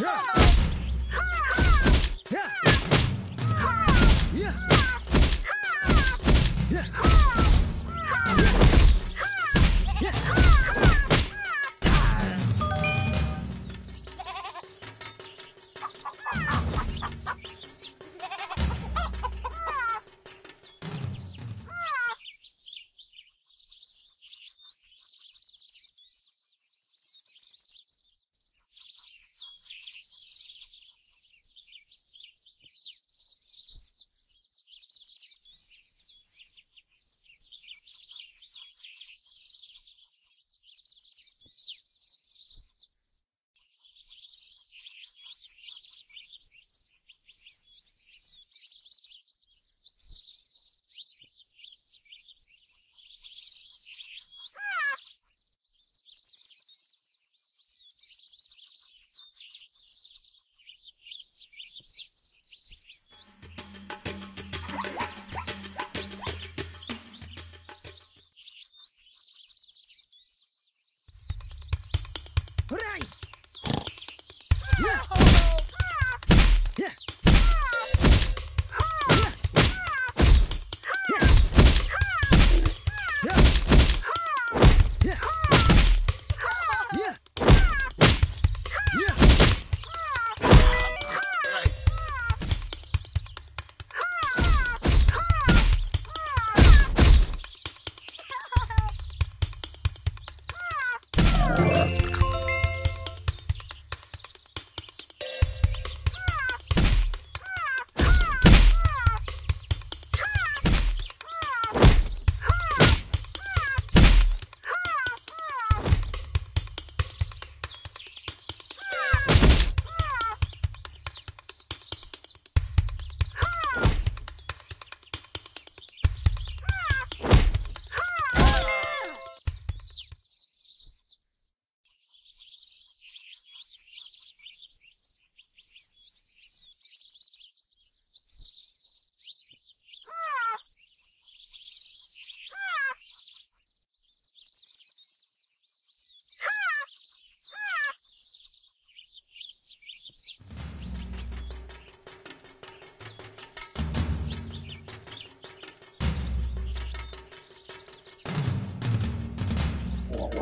Yeah.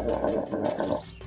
Yeah.